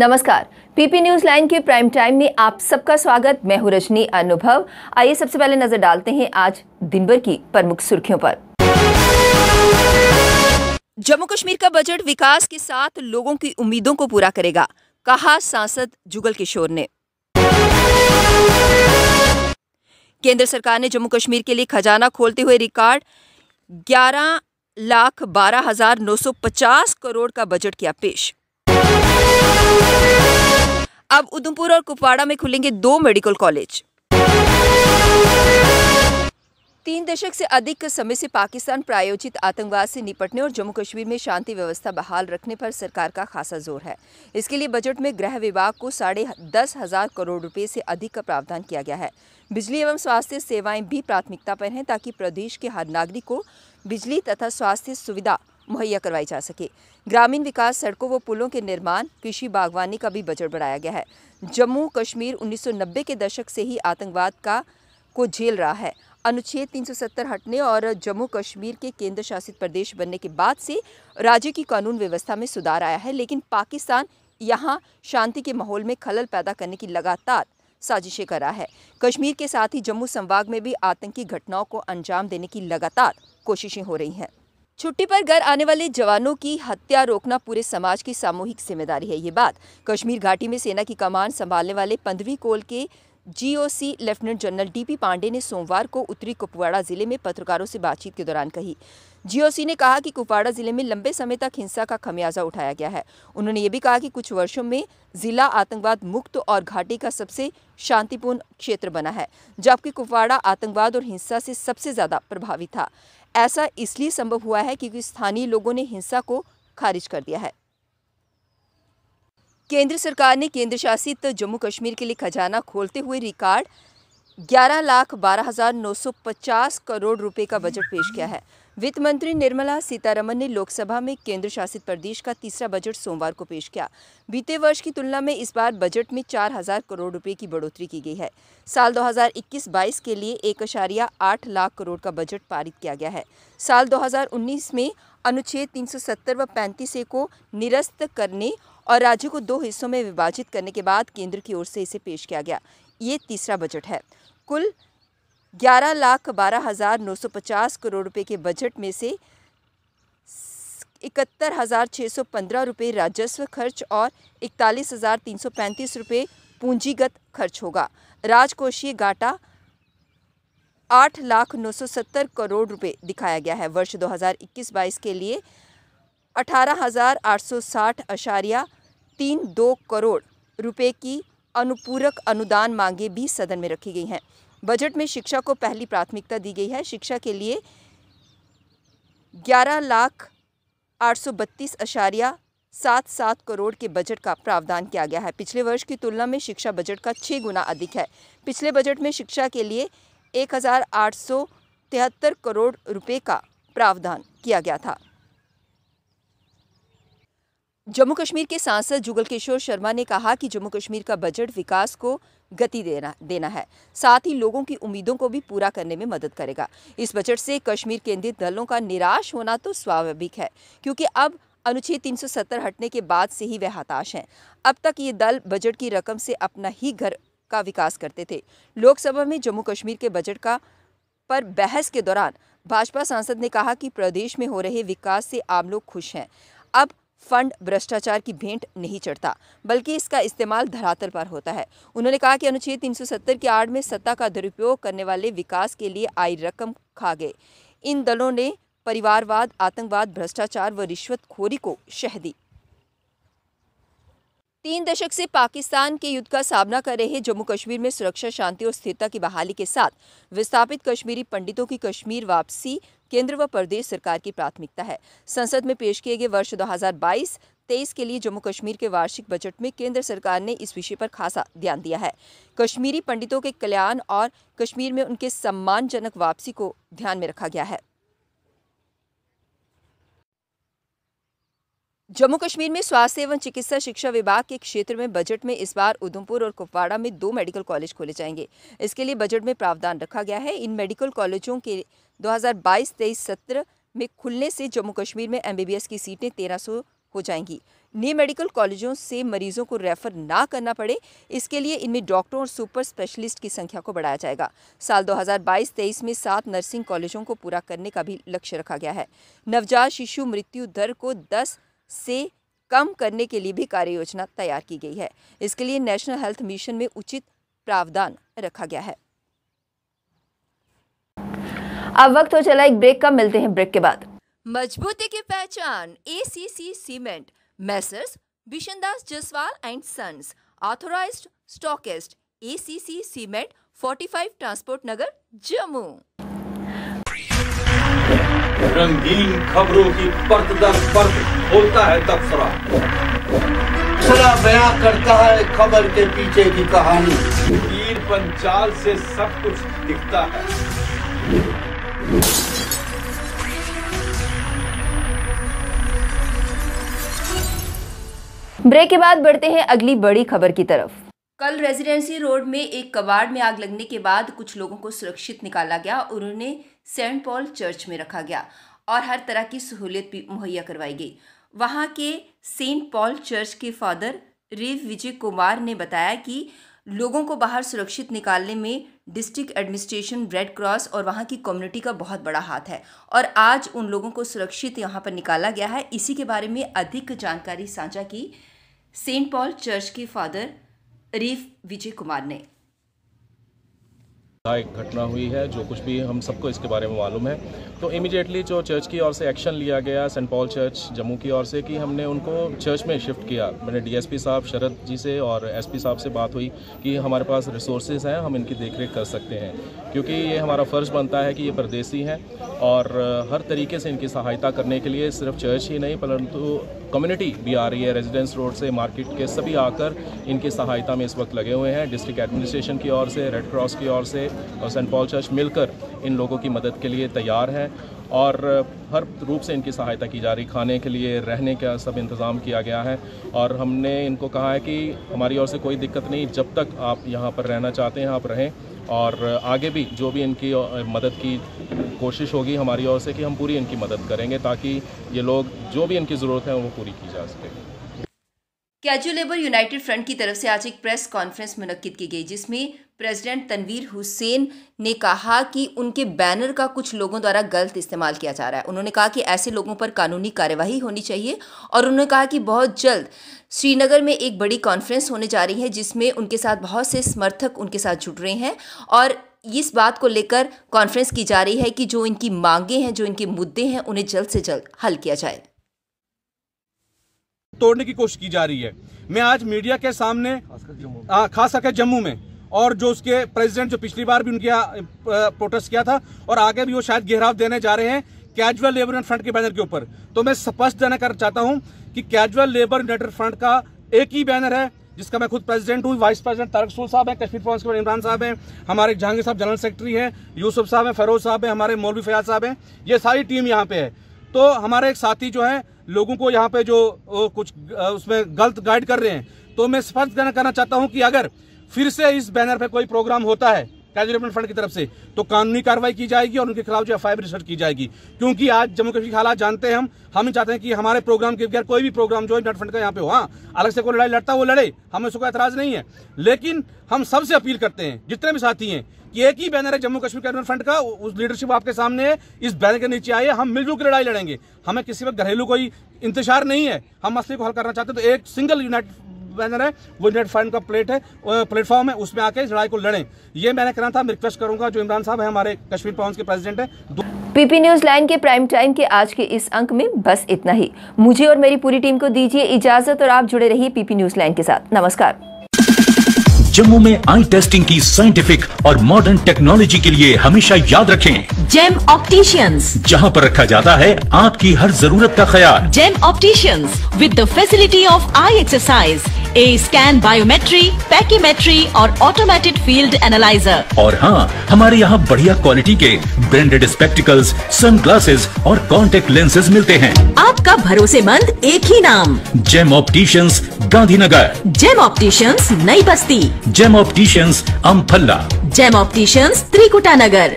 नमस्कार। PP news line के prime time में आप सबका स्वागत। मैं हूँ रजनी अनुभव। आइए सबसे पहले नज़र डालते हैं आज दिन भर की प्रमुख सुर्खियों पर। जम्मू कश्मीर का बजट विकास के साथ लोगों की उम्मीदों को पूरा करेगा, कहा सांसद जुगल किशोर ने। केंद्र सरकार ने जम्मू कश्मीर के लिए खजाना खोलते हुए रिकॉर्ड ग्यारह लाख बारह हज़ार नौ सौ पचास करोड़ का बजट किया पेश। अब उधमपुर और कुपवाड़ा में खुलेंगे दो मेडिकल कॉलेज। तीन दशक से अधिक समय से पाकिस्तान प्रायोजित आतंकवाद से निपटने और जम्मू कश्मीर में शांति व्यवस्था बहाल रखने पर सरकार का खासा ज़ोर है। इसके लिए बजट में गृह विभाग को साढ़े दस हज़ार करोड़ रुपए से अधिक का प्रावधान किया गया है। बिजली एवं स्वास्थ्य सेवाएँ भी प्राथमिकता पर हैं ताकि प्रदेश के हर नागरिक को बिजली तथा स्वास्थ्य सुविधा मुहैया करवाई जा सके। ग्रामीण विकास सड़कों व पुलों के निर्माण, कृषि बागवानी का भी बजट बढ़ाया गया है। जम्मू कश्मीर 1990 के दशक से ही आतंकवाद का, को झेल रहा है। अनुच्छेद 370 हटने और जम्मू कश्मीर के केंद्र शासित प्रदेश बनने के बाद से राज्य की कानून व्यवस्था में सुधार आया है, लेकिन पाकिस्तान यहाँ शांति के माहौल में खलल पैदा करने की लगातार साजिशें कर रहा है। कश्मीर के साथ ही जम्मू संभाग में भी आतंकी घटनाओं को अंजाम देने की लगातार कोशिशें हो रही हैं। छुट्टी पर घर आने वाले जवानों की हत्या रोकना पूरे समाज की सामूहिक ज़िम्मेदारी है, ये बात। कश्मीर घाटी में सेना की कमान संभालने वाले पंद्रहवीं कोल के GOC lieutenant general DP Pande ने सोमवार को उत्तरी कुपवाड़ा ज़िले में पत्रकारों से बातचीत के दौरान कही। जीओसी ने कहा कि कुपवाड़ा ज़िले में लंबे समय तक हिंसा का खमियाजा उठाया गया है। उन्होंने ये भी कहा कि कुछ वर्षों में जिला आतंकवाद मुक्त और घाटी का सबसे शांतिपूर्ण क्षेत्र बना है, जबकि कुपवाड़ा आतंकवाद और हिंसा से सबसे ज़्यादा प्रभावित था। ऐसा इसलिए संभव हुआ है क्योंकि स्थानीय लोगों ने हिंसा को खारिज कर दिया है। केंद्र सरकार ने केंद्र शासित जम्मू कश्मीर के लिए खजाना खोलते हुए रिकॉर्ड ग्यारह लाख बारह हज़ार नौ सौ पचास करोड़ रुपए का बजट पेश किया है। वित्त मंत्री निर्मला सीतारमन ने लोकसभा में केंद्र शासित प्रदेश का तीसरा बजट सोमवार को पेश किया। बीते वर्ष की तुलना में इस बार बजट में चार हज़ार करोड़ रुपए की बढ़ोतरी की गई है। साल 2021-22 के लिए एक अशारिया आठ लाख करोड़ का बजट पारित किया गया है। साल 2019 में अनुच्छेद 370 व 35 ए को निरस्त करने और राज्य को दो हिस्सों में विभाजित करने के बाद केंद्र की ओर से इसे पेश किया गया। ये तीसरा बजट है। कुल ग्यारह लाख बारह हज़ार नौ सौ पचास करोड़ रुपए के बजट में से इकहत्तर हज़ार छः सौ पंद्रह रुपये राजस्व खर्च और इकतालीस हज़ार तीन सौ पैंतीस रुपये पूंजीगत खर्च होगा। राजकोषीय घाटा आठ लाख नौ सौ सत्तर करोड़ रुपए दिखाया गया है। वर्ष 2021-22 के लिए अठारह हज़ार आठ सौ साठ अशारिया तीन दो करोड़ रुपए की अनुपूरक अनुदान मांगे भी सदन में रखी गई हैं बजट में शिक्षा को पहली प्राथमिकता दी गई है। शिक्षा के लिए ग्यारह लाख आठ सौ बत्तीस अशारिया सात सात करोड़ के बजट का प्रावधान किया गया है। पिछले वर्ष की तुलना में शिक्षा बजट का छः गुना अधिक है। पिछले बजट में शिक्षा के लिए एक हज़ार आठ सौ तिहत्तर करोड़ रुपए का प्रावधान किया गया था। जम्मू कश्मीर के सांसद जुगल किशोर शर्मा ने कहा कि जम्मू कश्मीर का बजट विकास को गति देना देना है। साथ ही लोगों की उम्मीदों को भी पूरा करने में मदद करेगा। इस बजट से कश्मीर केंद्रित दलों का निराश होना तो स्वाभाविक है, क्योंकि अब अनुच्छेद 370 हटने के बाद से ही वे हताश हैं। अब तक ये दल बजट की रकम से अपना ही घर का विकास करते थे। लोकसभा में जम्मू कश्मीर के बजट का, पर बहस के दौरान भाजपा सांसद ने कहा कि प्रदेश में हो रहे विकास से आम लोग खुश हैं। अब फंड भ्रष्टाचार की भेंट नहीं चढ़ता, बल्कि इसका इस्तेमाल धरातल पर होता है। उन्होंने कहा कि अनुच्छेद 370 की आड़ में सत्ता का दुरुपयोग करने वाले विकास के लिए आई रकम खा गए। इन दलों ने परिवारवाद, आतंकवाद, भ्रष्टाचार व रिश्वतखोरी को शह दी। तीन दशक से पाकिस्तान के युद्ध का सामना कर रहे जम्मू कश्मीर में सुरक्षा, शांति और स्थिरता की बहाली के साथ विस्थापित कश्मीरी पंडितों की कश्मीर वापसी केंद्र व प्रदेश सरकार की प्राथमिकता है। संसद में पेश किए गए वर्ष 2022 तेईस के लिए जम्मू कश्मीर के वार्षिक बजट में केंद्र सरकार ने इस विषय पर खासा ध्यान दिया है। कश्मीरी पंडितों के कल्याण और कश्मीर में उनके सम्मानजनक वापसी को ध्यान में रखा गया है। जम्मू कश्मीर में स्वास्थ्य एवं चिकित्सा शिक्षा विभाग के क्षेत्र में बजट में इस बार उधमपुर और कुपवाड़ा में दो मेडिकल कॉलेज खोले जाएँगे। इसके लिए बजट में प्रावधान रखा गया है। इन मेडिकल कॉलेजों के 2022-23 सत्र में खुलने से जम्मू कश्मीर में एमबीबीएस की सीटें तेरह हो जाएँगी। नए मेडिकल कॉलेजों से मरीजों को रेफर ना करना पड़े। इसके लिए इनमें डॉक्टरों और सुपर स्पेशलिस्ट की संख्या को बढ़ाया जाएगा। साल 2022-23 में सात नर्सिंग कॉलेजों को पूरा करने का भी लक्ष्य रखा गया है। नवजात शिशु मृत्यु दर को 10 से कम करने के लिए भी कार्य योजना तैयार की गई है। इसके लिए नेशनल हेल्थ मिशन में उचित प्रावधान रखा गया है। अब वक्त हो चला एक ब्रेक का मिलते हैं ब्रेक के बाद। मजबूती की पहचान ACC cement messrs Bishandas Jaswal and sons authorised stockist ACC cement 45 transport Nagar Jammu रंगीन खबरों की परत दर परत होता है तबसरा सरा बयां करता है खबर के पीछे की कहानी। तीर पंचाल से सब कुछ दिखता है। ब्रेक के बाद बढ़ते हैं अगली बड़ी खबर की तरफ़। कल रेजिडेंसी रोड में एक कबाड़ में आग लगने के बाद कुछ लोगों को सुरक्षित निकाला गया और उन्हें सेंट पॉल चर्च में रखा गया और हर तरह की सहूलियत भी मुहैया करवाई गई। वहाँ के सेंट पॉल चर्च के फादर रेव विजय कुमार ने बताया कि लोगों को बाहर सुरक्षित निकालने में डिस्ट्रिक्ट एडमिनिस्ट्रेशन, रेड क्रॉस और वहाँ की कम्युनिटी का बहुत बड़ा हाथ है और आज उन लोगों को सुरक्षित यहाँ पर निकाला गया है। इसी के बारे में अधिक जानकारी साझा की सेंट पॉल चर्च के फादर रीफ विजय कुमार ने एक घटना हुई है, जो कुछ भी हम सबको इसके बारे में मालूम है। तो इमीडिएटली जो चर्च की ओर से एक्शन लिया गया सेंट पॉल चर्च जम्मू की ओर से कि हमने उनको चर्च में शिफ्ट किया। मैंने डीएसपी साहब, शरद जी से और एसपी साहब से बात हुई कि हमारे पास रिसोर्सेज हैं, हम इनकी देखरेख कर सकते हैं। क्योंकि ये हमारा फ़र्ज़ बनता है कि ये परदेसी हैं और हर तरीके से इनकी सहायता करने के लिए सिर्फ़ चर्च ही नहीं, परंतु कम्युनिटी भी आ रही है। रेजिडेंस रोड से मार्केट के सभी आकर इनकी सहायता में इस वक्त लगे हुए हैं। डिस्ट्रिक्ट एडमिनिस्ट्रेशन की ओर से रेड क्रॉस की ओर से और सेंट पॉल चर्च मिलकर इन लोगों की मदद के लिए तैयार हैं और हर रूप से इनकी सहायता की जा रही, खाने के लिए, रहने का सब इंतज़ाम किया गया है। और हमने इनको कहा है कि हमारी ओर से कोई दिक्कत नहीं, जब तक आप यहाँ पर रहना चाहते हैं, आप रहें। और आगे भी जो भी इनकी मदद की कोशिश होगी, हमारी ओर से कि हम पूरी इनकी मदद करेंगे ताकि ये लोग जो भी इनकी ज़रूरत है, वो पूरी की जा सके। कैजुअल लेबर यूनाइटेड फ्रंट की तरफ़ से आज एक प्रेस कॉन्फ्रेंस मुनद की गई, जिसमें प्रेसिडेंट तनवीर हुसैन ने कहा कि उनके बैनर का कुछ लोगों द्वारा गलत इस्तेमाल किया जा रहा है। उन्होंने कहा कि ऐसे लोगों पर कानूनी कार्यवाही होनी चाहिए और उन्होंने कहा कि बहुत जल्द श्रीनगर में एक बड़ी कॉन्फ्रेंस होने जा रही है, जिसमें उनके साथ बहुत से समर्थक उनके साथ जुड़ रहे हैं और इस बात को लेकर कॉन्फ्रेंस की जा रही है कि जो इनकी मांगे हैं, जो इनके मुद्दे हैं, उन्हें जल्द से जल्द हल किया जाए। तोड़ने की कोशिश की जा रही है। मैं आज मीडिया के सामने खास करके जम्मू में और जो उसके प्रेसिडेंट जो पिछली बार भी उनके प्रोटेस्ट किया था, और आगे भी वो शायद घेराव देने जा रहे हैं कैजुअल लेबर यूनिट फ्रंट के बैनर के ऊपर। तो मैं स्पष्ट देना कर, चाहता हूँ कि कैजुअल लेबर यूनाइटेड फ्रंट का एक ही बैनर है, जिसका मैं खुद प्रेसिडेंट हूँ वाइस प्रेसिडेंट तारक सूल साहब हैं, कश्मीर पॉइंट के इमरान साहब हैं, हमारे जहांगीर साहब जनरल सेक्रेटरी हैं, यूसुफ साहब हैं, फरोज साहब हैं, हमारे मौलवी फयाज साहब हैं, ये सारी टीम यहाँ पे है। तो हमारे एक साथी जो है, लोगों को यहाँ पे जो कुछ उसमें गलत गाइड कर रहे हैं। तो मैं स्पष्ट करना चाहता हूँ कि अगर फिर से इस बैनर पे कोई प्रोग्राम होता है कैजुअल फंड की तरफ़ से तो कानूनी कार्रवाई की जाएगी और उनके खिलाफ जो एफ़ रिसर्च की जाएगी। क्योंकि आज जम्मू कश्मीर के हालात जानते हैं हम हम चाहते हैं कि हमारे प्रोग्राम के बगैर कोई भी प्रोग्राम जो है फंड का यहाँ पे हो हाँ अलग से कोई लड़ाई लड़ता वो लड़े, हमें उसको एतराज़ नहीं है। लेकिन हम सबसे अपील करते हैं, जितने भी साथी हैं, कि एक ही बैनर है जम्मू कश्मीर कैबिनेट फ्रंट का उस लीडरशिप आपके सामने है, इस बैनर के नीचे आइए हम मिलजुल की लड़ाई लड़ेंगे। हमें किसी वक्त घरेलू कोई इंतज़ार नहीं है। हम मसले को हल करना चाहते हैं तो एक सिंगल यूनाइटेड बैनर है, वो इंडियन फ्रंट का प्लेट है प्लेटफॉर्म है, उसमें आके इस लड़ाई को लड़े। ये मैंने कहना था, मैं रिक्वेस्ट करूँगा, जो इमरान साहब है, हमारे कश्मीर पॉन्स के प्रेसिडेंट है पीपी न्यूज़ लाइन के प्राइम टाइम के आज के इस अंक में बस इतना ही। मुझे और मेरी पूरी टीम को दीजिए इजाज़त और आप जुड़े रहिए पीपी न्यूज़ लाइन के साथ। नमस्कार। जम्मू में आई टेस्टिंग की साइंटिफिक और मॉडर्न टेक्नोलॉजी के लिए हमेशा याद रखें। जेम ऑप्टिशियंस जहाँ पर रखा जाता है आपकी हर ज़रूरत का ख्याल। Gem opticians with the facility of eye exercise A scan biometry pachymetry और ऑटोमेटेड फ़ील्ड एनालाइजर और हाँ हमारे यहाँ बढ़िया क्वालिटी के ब्रांडेड स्पेक्टिकल्स सन ग्लासेज और कॉन्टेक्ट लेंसेज मिलते हैं। आपका भरोसेमंद एक ही नाम। Gem opticians Gandhinagar. Gem opticians Nai Basti. Gem opticians Amphalla. Gem opticians Trikuta Nagar